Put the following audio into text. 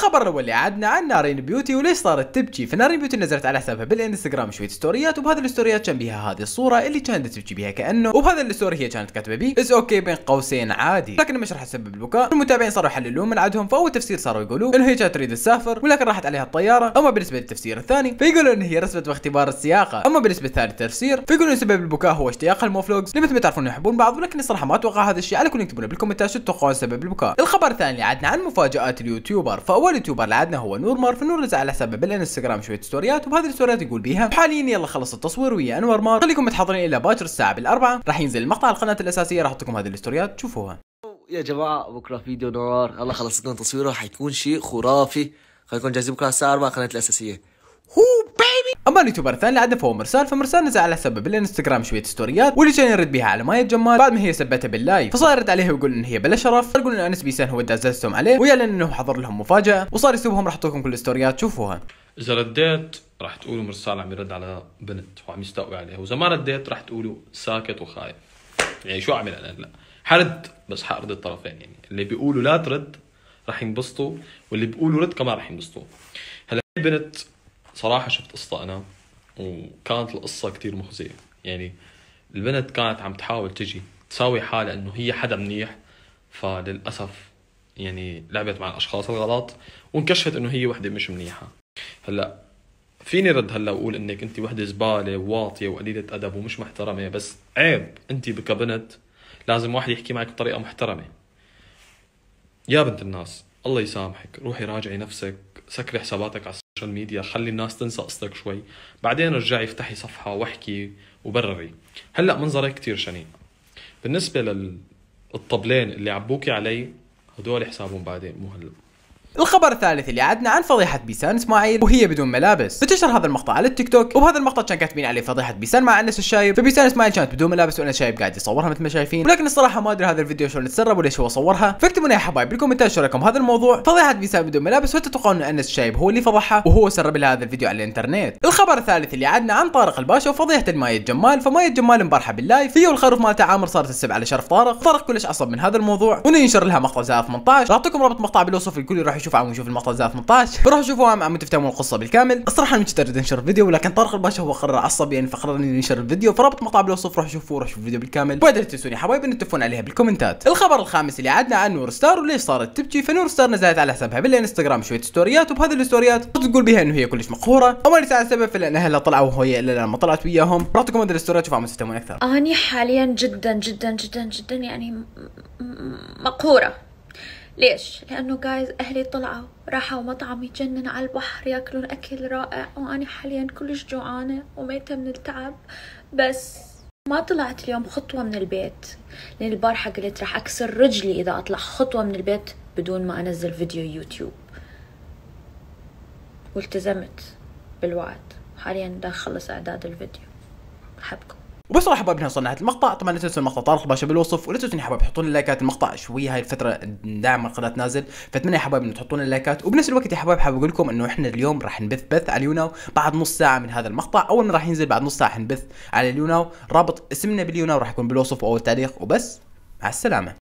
الخبر الأول اللي عدنا عن نارين بيوتي وليش صارت تبكي. فنارين بيوتي نزلت على حسابها بالإنستغرام شوية ستوريات وبهذه الستوريات كان بيها هذه الصورة اللي كانت تبكي بيها كأنه وبهذا ال story هي كانت كاتبة بيه it's okay بين قوسين عادي. لكن مش راح تسبب البكاء. المتابعين صاروا يحللون من عندهم فاول تفسير صاروا يقولوا إنه هي كانت تريد تسافر ولكن راحت عليها الطيارة. أما بالنسبة للتفسير الثاني فيقولوا إن هي رسبت باختبار السياقة. أما بالنسبة لثالث تفسير فيقولوا ان سبب البكاء هو اشتياقها ل Mo Vlogs. لمثل ما تعرفون يحبون بعض ولكن الصراحة ما أتوقع هذا الشيء. على كل يكتبون بالكومنتات شو تتوقعون سبب البكاء؟ الخبر الثاني اللي عدنا عن مفاجآت ال YouTuber فاول YouTuber اللي عدنا هو نور مار فنور نزل على حسابه بالانستغرام شوية ستوريات وبهذه الستوريات يقول بيها حاليا يلا خلص التصوير ويا أنور مار خليكم متحضرين إلى باكر الساعة بالأربعة راح ينزل المقطع على القناة الأساسية راح أحط لكم هذه الستوريات تشوفوها يا جماعة بكرة فيديو نور الله خلصنا تصويره حيكون شيء خرافي. خليكم جاهزين بكرة الساعة 4 قناة الأساسية أما ال YouTuber الثاني اللي عندنا فهو مرسال فمرسال نزل على حسابه بالانستغرام شوية ستوريات واللي كان يرد بيها على مايا جمال بعد ما هي سبتها بال live فصار يرد عليها ويقول إن هي بلا شرف. يقول ان أنس بيسان هو داززتهم عليه ويعلن إنه حضر لهم مفاجأة وصار يسبهم راح أحط لكم كل الستوريات شوفوها. إذا رديت راح تقولوا مرسال عم يرد على بنت وعم يستقوي عليها. وإذا ما رديت راح تقولوا ساكت وخايف. يعني شو أعمل أنا؟ هلا حرد بس حأرد الطرفين يعني. اللي بيقولوا لا ترد راح ينبسطوا واللي بيقولوا رد كمان راح ينبسطوا. هلا البنت صراحة شفت قصتها أنا وكانت القصة كتير مخزية. يعني البنت كانت عم تحاول تجي تساوي حالها إنه هي حدا منيح فللأسف يعني لعبت مع الأشخاص الغلط وانكشفت إنه هي وحدة مش منيحة. هلأ فيني رد هلأ وأقول إنك انت وحدة زبالة وواطية وقليلة أدب ومش محترمة بس عيب انت كبنت لازم واحد يحكي معك بطريقة محترمة. يا بنت الناس الله يسامحك روحي راجعي نفسك سكري حساباتك على ال social media خلي الناس تنسى قصتك شوي. بعدين رجعي افتحي صفحة واحكي وبرري. هلأ منظرك كتير شنيع بالنسبة للطبلين اللي عبوكي علي هدول حسابهم بعدين مو هلأ. الخبر الثالث اللي عدنا عن فضيحة بيسان إسماعيل وهي بدون ملابس. انتشر هذا المقطع على التيك توك وبهذا المقطع كان كاتبين عليه فضيحة بيسان مع أنس الشايب. فبيسان إسماعيل كانت بدون ملابس وأنس الشايب قاعد يصورها مثل ما شايفين. ولكن الصراحة ما أدري هذا الفيديو شلون تسرب وليش هو صورها. فاكتبوا لنا يا حبايب بالكومنتات شو رأيكم هذا الموضوع. فضيحة بيسان بدون ملابس وتتوقعون أن أنس الشايب هو اللي فضحها؟ وهو سرب لها هذا الفيديو على الإنترنت. الخبر الثالث اللي عدنا عن طارق الباشا وفضيحة لماية جمال فماية جمال امبارحة بال live. هي والخروف مالته عامر صارت تسب على شرف طارق. طارق كلش عصب من هذا الموضوع. وانه ينشر لها مقطع زائد 18 راح رابط مقطع بالوصف الكل يروح يشوف عم يشوف المقطع زائد 18 فروحوا شوفوا عم عم تفهموا القصة بالكامل. الصراحه أنا مش اريد انشر الفيديو ولكن طارق الباشا هو قرر عصب يعني فقرر إنه ينشر الفيديو. فرابط مقطع بالوصف روحوا شوفوا روحوا شوفوا الفيديو بالكامل. ولا تنسوني حبايبي ان تتفقون عليها بالكومنتات. الخبر الخامس اللي عدنا عن نور ستار وليش صارت تبكي؟ فنور ستار نزلت على حسابها بالانستغرام شوية ستوريات وبهذه الستوريات تقول بها إنه هي كلش مقهورة. أول على السبب فلأن أهلها طلعوا وهي إلا لما طلعت وياهم. راح اعطيكم هذه الستوريات شوفوا عم تفهمون أكثر. أني حاليا جدا جدا جدا جدا يعني م- م- مقهورة. ليش؟ لأنه جايز أهلي طلعوا راحوا مطعم يجنن على البحر يأكلون أكل رائع وأنا حاليا كلش جوعانة وميتة من التعب. بس ما طلعت اليوم خطوة من البيت لأن البارحة قلت راح أكسر رجلي إذا أطلع خطوة من البيت بدون ما أنزل فيديو يوتيوب. والتزمت بالوعد. حاليا دا أخلص إعداد الفيديو. أحبكم. وبس راح حبايبنا وصلنا نهايه المقطع. طبعا لا تنسوا المقطع طارق باشا بالوصف ولا تنسوا يا حبايب تحطون اللايكات المقطع شوية هاي الفترة داعم القناة نازل فأتمنى يا حبايب إنه تحطون اللايكات وبنفس الوقت يا حبايب حابب أقول لكم إنه إحنا اليوم راح نبث بث على ال YouNow بعد نص ساعة من هذا المقطع. أول ما راح ينزل بعد نص ساعة حنبث على ال YouNow. رابط اسمنا بال YouNow راح يكون بالوصف واول تعليق وبس مع السلامة.